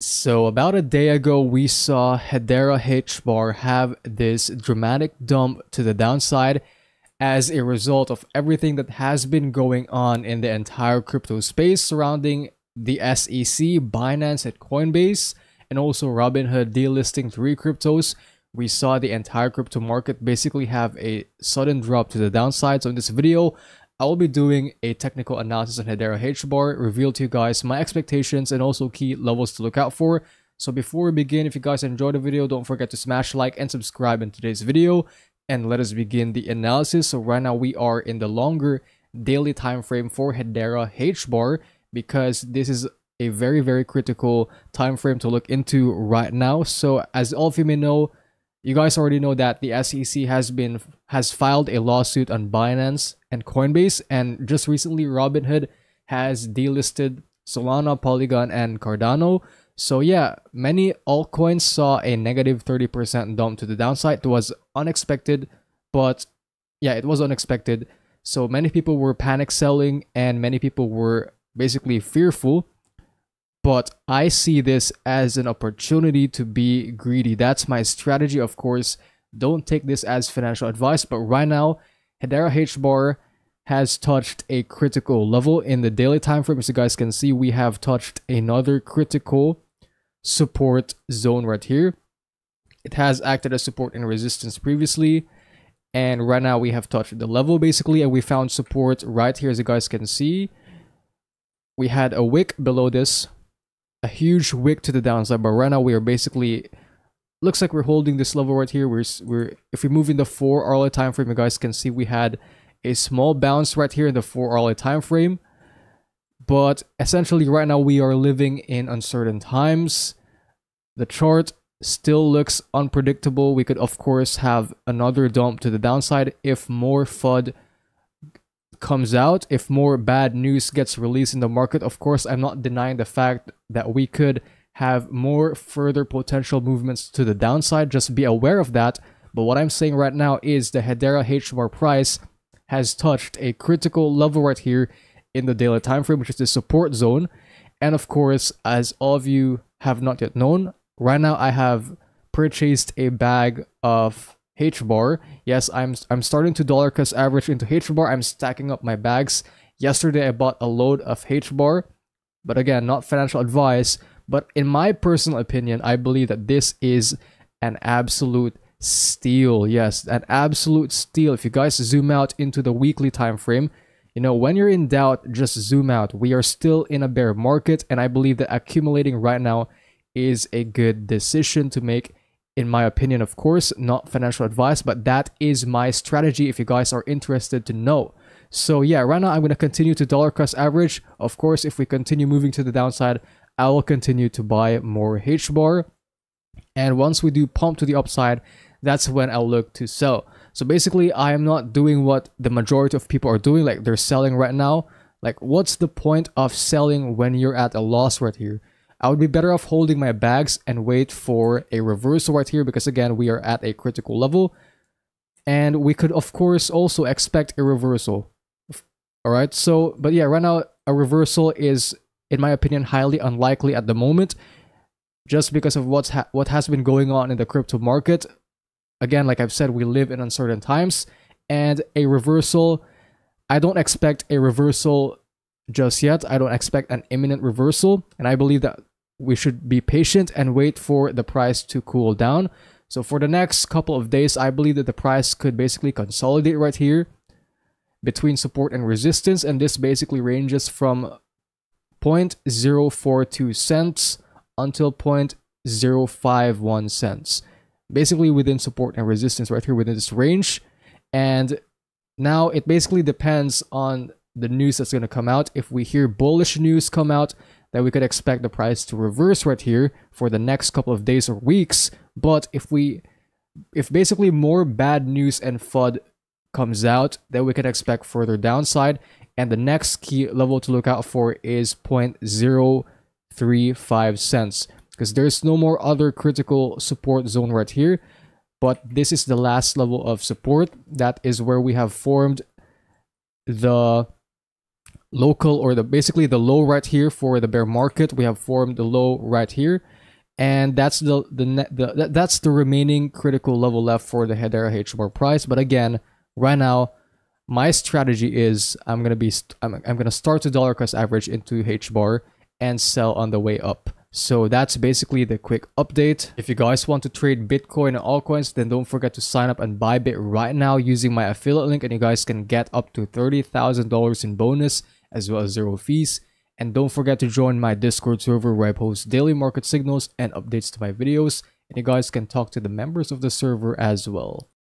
So about a day ago, we saw Hedera H-bar have this dramatic dump to the downside as a result of everything that has been going on in the entire crypto space surrounding the SEC, Binance, and Coinbase, and also Robinhood delisting three cryptos. We saw the entire crypto market basically have a sudden drop to the downside. So in this video, I will be doing a technical analysis on Hedera H-bar, reveal to you guys my expectations and also key levels to look out for. So before we begin, if you guys enjoyed the video, don't forget to smash like and subscribe in today's video. And let us begin the analysis. So right now we are in the longer daily time frame for Hedera H-bar because this is a very, very critical time frame to look into right now. So as all of you may know, you guys already know that the SEC has been has filed a lawsuit on Binance and Coinbase, and just recently Robinhood has delisted Solana, Polygon, and Cardano. So yeah, many altcoins saw a negative 30% dump to the downside. It was unexpected, but yeah, it was unexpected. So many people were panic selling and many people were basically fearful but I see this as an opportunity to be greedy. That's my strategy, of course. Don't take this as financial advice, but right now, Hedera H bar has touched a critical level in the daily time frame. As you guys can see, we have touched another critical support zone right here. It has acted as support and resistance previously. And right now we have touched the level basically and we found support right here as you guys can see. We had a wick below this a huge wick to the downside, but right now we are basically looks like we're holding this level right here. We're we're if we move in the four hourly time frame, you guys can see we had a small bounce right here in the four hourly time frame. But essentially right now we are living in uncertain times. The chart still looks unpredictable. We could of course have another dump to the downside if more FUD comes out, if more bad news gets released in the market, of course, I'm not denying the fact that we could have more further potential movements to the downside. Just be aware of that. But what I'm saying right now is the Hedera H-bar price has touched a critical level right here in the daily time frame, which is the support zone. And of course, as all of you have not yet known, right now I have purchased a bag of H-bar. Yes, I'm I'm starting to dollar cost average into H-bar. I'm stacking up my bags. Yesterday I bought a load of H-bar, but again, not financial advice. But in my personal opinion, I believe that this is an absolute steal. Yes, an absolute steal. If you guys zoom out into the weekly time frame, you know, when you're in doubt, just zoom out. We are still in a bear market, and I believe that accumulating right now is a good decision to make in my opinion, of course, not financial advice, but that is my strategy if you guys are interested to know. So yeah, right now I'm going to continue to dollar cost average. Of course, if we continue moving to the downside, I will continue to buy more H-bar. And once we do pump to the upside, that's when I'll look to sell. So basically, I am not doing what the majority of people are doing, like they're selling right now. Like, what's the point of selling when you're at a loss right here? I would be better off holding my bags and wait for a reversal right here because again, we are at a critical level. And we could, of course, also expect a reversal. Alright, so, but yeah, right now, a reversal is, in my opinion, highly unlikely at the moment. Just because of what's ha what has been going on in the crypto market. Again, like I've said, we live in uncertain times. And a reversal, I don't expect a reversal just yet. I don't expect an imminent reversal. And I believe that we should be patient and wait for the price to cool down. So for the next couple of days, I believe that the price could basically consolidate right here between support and resistance. And this basically ranges from 0.042 cents until 0.051 cents. Basically within support and resistance right here within this range. And now it basically depends on the news that's going to come out. If we hear bullish news come out, then we could expect the price to reverse right here for the next couple of days or weeks. But if we, if basically more bad news and FUD comes out, then we can expect further downside. And the next key level to look out for is 0.035 cents because there's no more other critical support zone right here. But this is the last level of support. That is where we have formed the local or the basically the low right here for the bear market. We have formed the low right here. And that's the the, the that's the remaining critical level left for the Hedera H bar price. But again, right now, my strategy is I'm gonna be I'm, I'm gonna start the dollar cost average into H bar and sell on the way up. So that's basically the quick update. If you guys want to trade Bitcoin and altcoins, then don't forget to sign up and Bybit right now using my affiliate link and you guys can get up to $30,000 in bonus as well as zero fees. And don't forget to join my Discord server where I post daily market signals and updates to my videos. And you guys can talk to the members of the server as well.